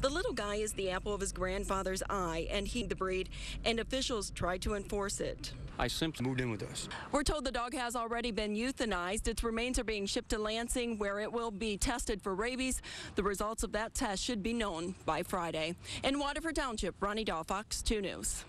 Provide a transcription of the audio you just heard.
The little guy is the apple of his grandfather's eye, and he the breed, and officials tried to enforce it. I simply moved in with us. We're told the dog has already been euthanized. Its remains are being shipped to Lansing, where it will be tested for rabies. The results of that test should be known by Friday. In Waterford Township, Ronnie Dahl, Fox 2 News.